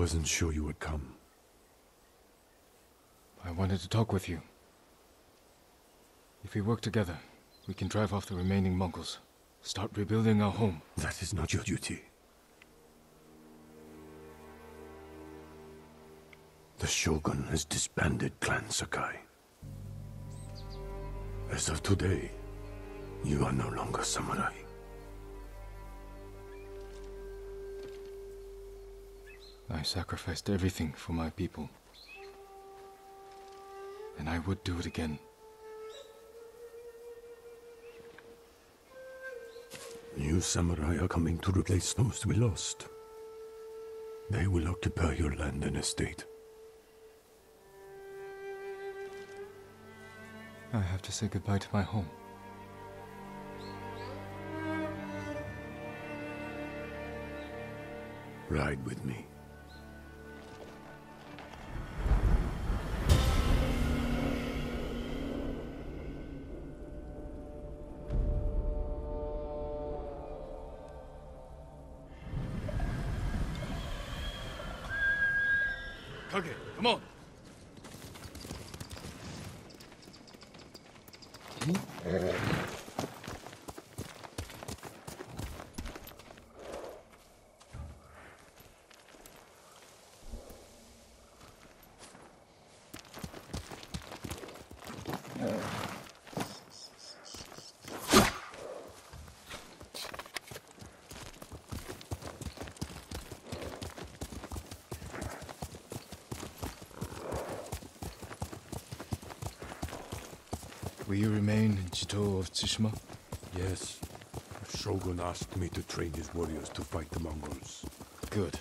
wasn't sure you would come. I wanted to talk with you. If we work together, we can drive off the remaining Mongols. Start rebuilding our home. That is not your duty. The Shogun has disbanded Clan Sakai. As of today, you are no longer samurai. I sacrificed everything for my people. And I would do it again. New samurai are coming to replace those we lost. They will occupy your land and estate. I have to say goodbye to my home. Ride with me. Come on. Will you of Tsushima? Yes. The Shogun asked me to train his warriors to fight the Mongols. Good.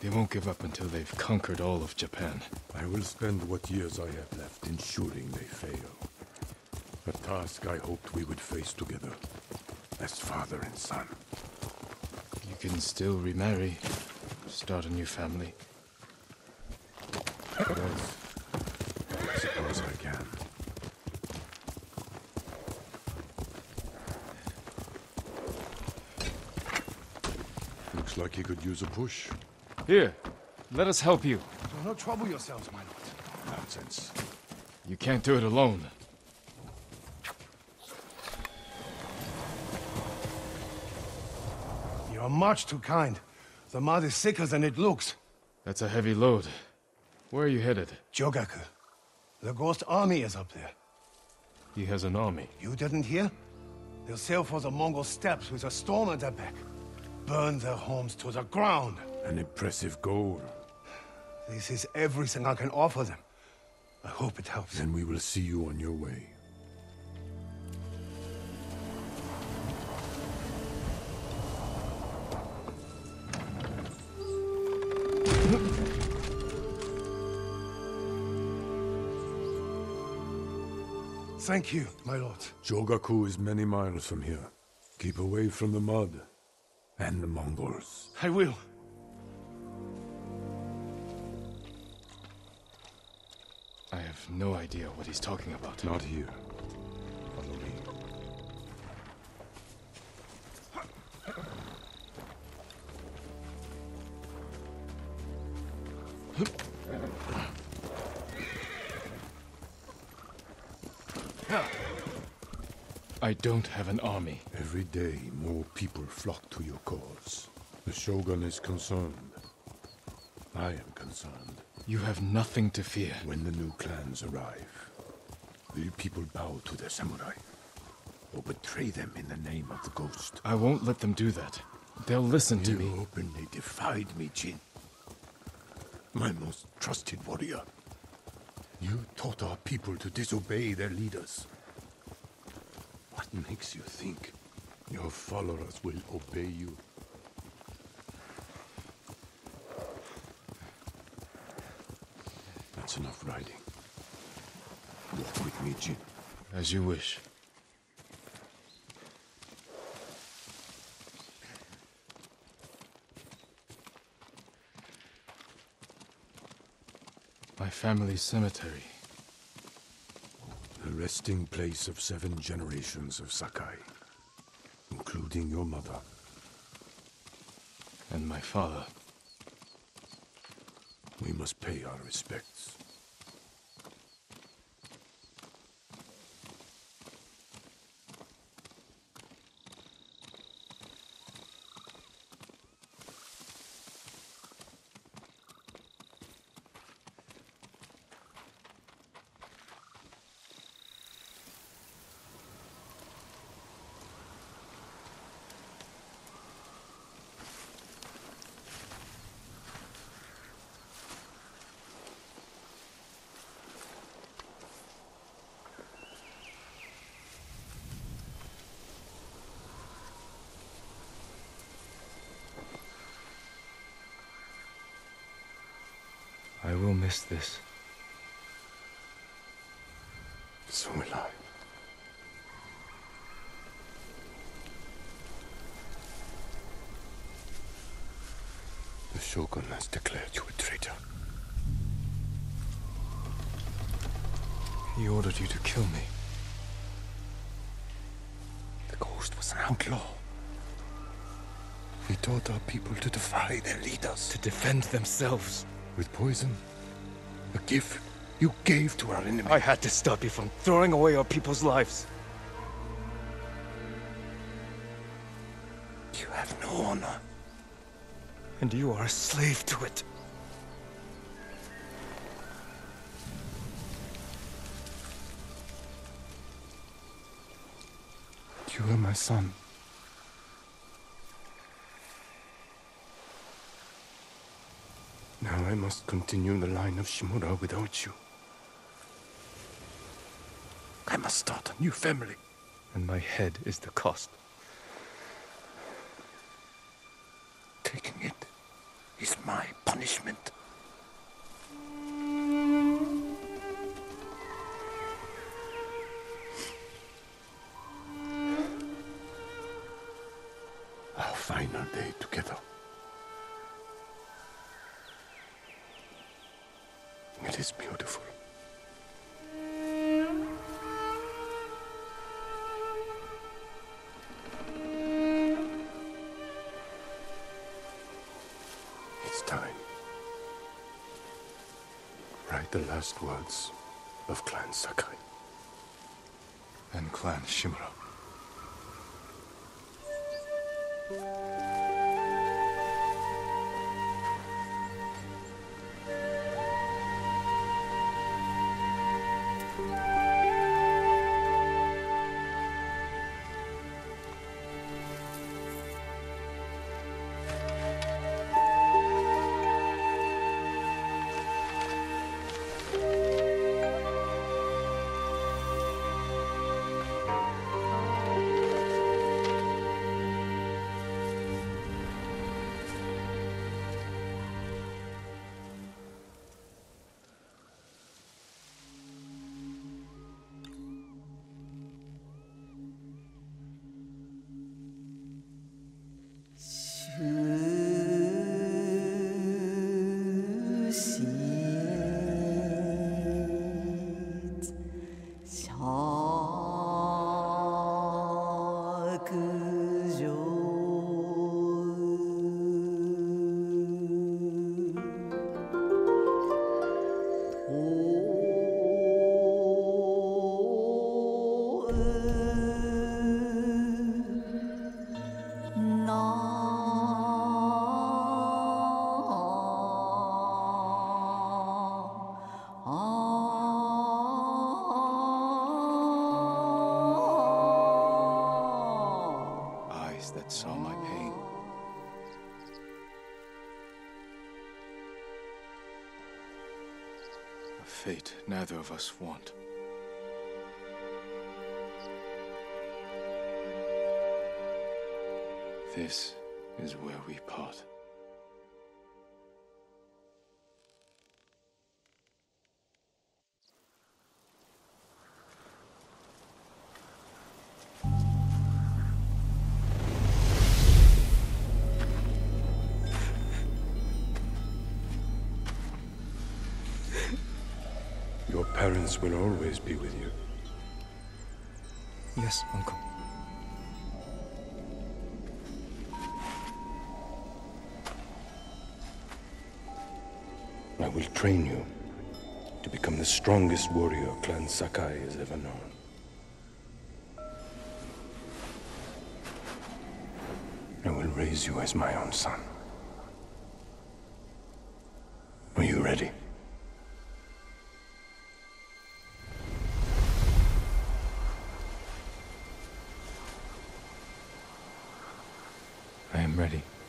They won't give up until they've conquered all of Japan. I will spend what years I have left ensuring they fail. A task I hoped we would face together. As father and son. You can still remarry, start a new family. Yes. I suppose I can. Looks like he could use a push. Here, let us help you. Do not trouble yourselves, my lord. Nonsense. You can't do it alone. You are much too kind. The mud is thicker than it looks. That's a heavy load. Where are you headed? Jogaku. The ghost army is up there. He has an army. You didn't hear? They'll sail for the Mongol steppes with a storm at their back. Burn their homes to the ground. An impressive goal. This is everything I can offer them. I hope it helps. Then we will see you on your way. Thank you, my lord. Jogaku is many miles from here. Keep away from the mud. And the Mongols. I will. I have no idea what he's talking about. Not here. Don't have an army. Every day, more people flock to your cause. The Shogun is concerned. I am concerned. You have nothing to fear. When the new clans arrive, will people bow to their samurai? Or betray them in the name of the ghost? I won't let them do that. They'll listen to me. You openly defied me, Jin. My most trusted warrior. You taught our people to disobey their leaders. Makes you think your followers will obey you? That's enough riding. Walk with me, Jin. As you wish. My family's cemetery. Resting place of seven generations of Sakai, including your mother. And my father. We must pay our respects. I will miss this. So will I. The Shogun has declared you a traitor. He ordered you to kill me. The Ghost was an outlaw. He taught our people to defy their leaders. To defend themselves. With poison. A gift you gave to our enemy. I had to stop you from throwing away our people's lives. You have no honor. And you are a slave to it. You are my son. Now I must continue the line of Shimura without you. I must start a new family. And my head is the cost. Taking it is my punishment. Our final day together. Last words of Clan Sakai. And Clan Shimura. Fate neither of us want. This is where we part. parents will always be with you. Yes, Uncle. I will train you to become the strongest warrior Clan Sakai has ever known. I will raise you as my own son. Almighty.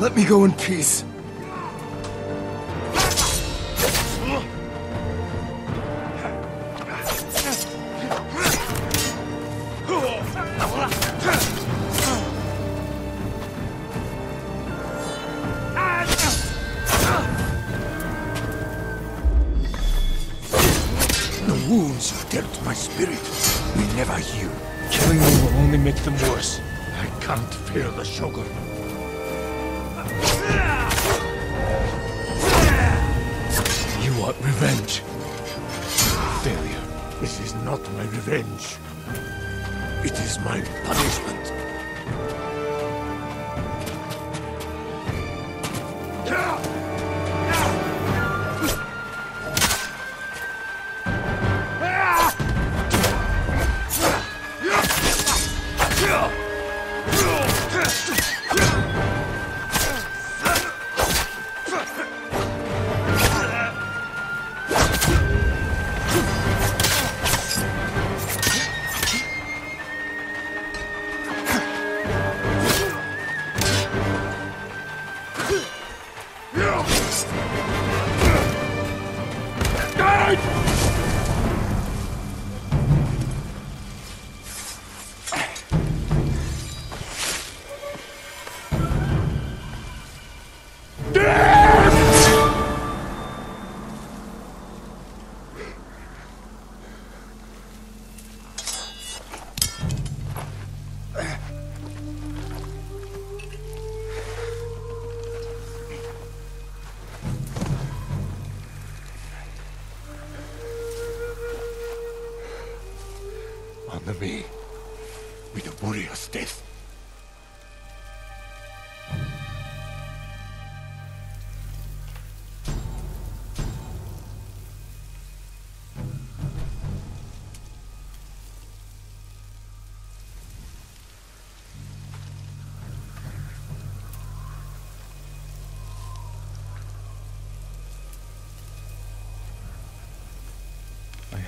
Let me go in peace. revenge. It is my punishment.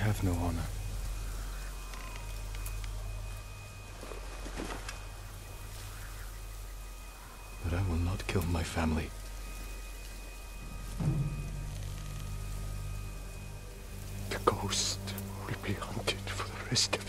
have no honor. But I will not kill my family. The ghost will be hunted for the rest of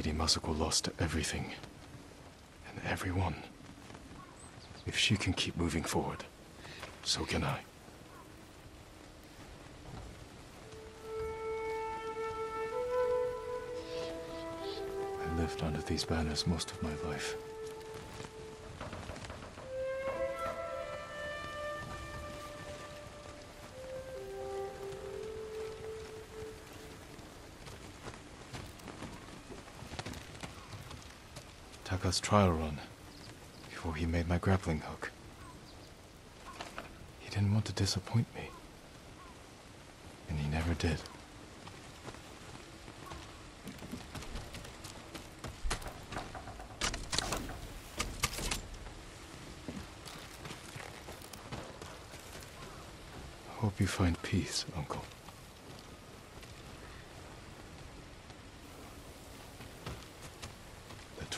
Lady Masako lost everything and everyone. If she can keep moving forward, so can I. I lived under these banners most of my life. Trial run before he made my grappling hook. He didn't want to disappoint me. And he never did. I hope you find peace, Uncle.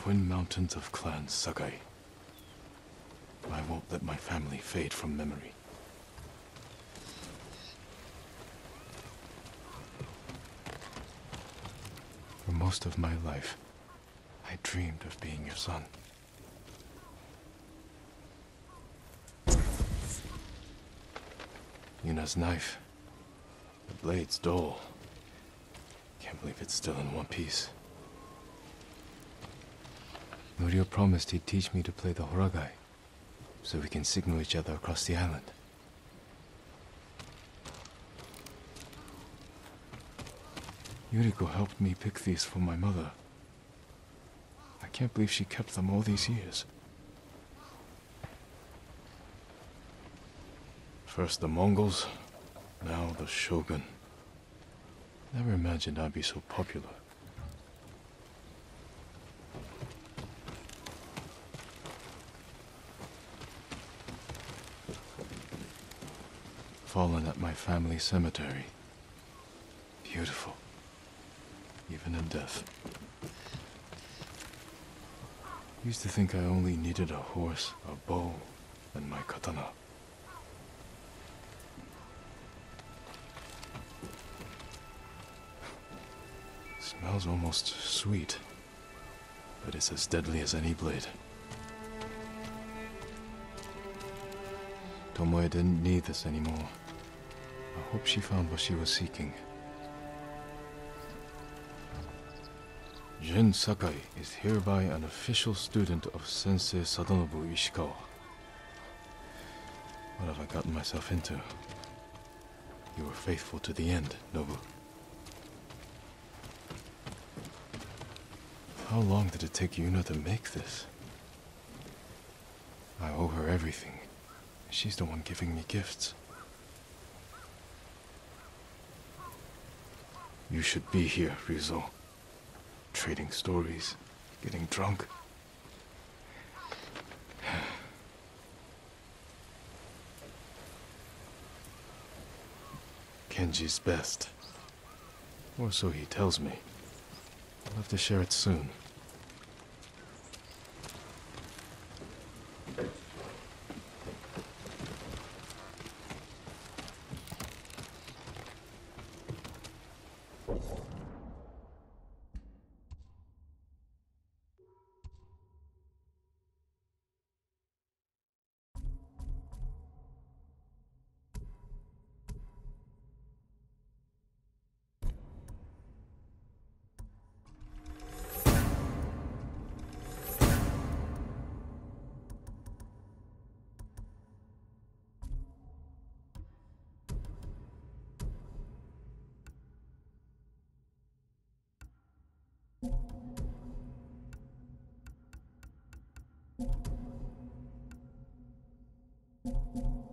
Twin mountains of Clan Sakai. I won't let my family fade from memory. For most of my life, I dreamed of being your son. Yuna's knife. The blade's dull. Can't believe it's still in one piece. Norio promised he'd teach me to play the Horagai, so we can signal each other across the island. Yuriko helped me pick these for my mother. I can't believe she kept them all these years. First the Mongols, now the Shogun. Never imagined I'd be so popular. Fallen at my family cemetery. Beautiful. Even in death. Used to think I only needed a horse, a bow, and my katana. Smells almost sweet, but it's as deadly as any blade. Tomoe didn't need this anymore. I hope she found what she was seeking. Jin Sakai is hereby an official student of Sensei Sadanobu Ishikawa. What have I gotten myself into? You were faithful to the end, Nobu. How long did it take Yuna to make this? I owe her everything. She's the one giving me gifts. You should be here, Ryuzo. Trading stories, getting drunk. Kenji's best. Or so he tells me. I'll have to share it soon. Thank you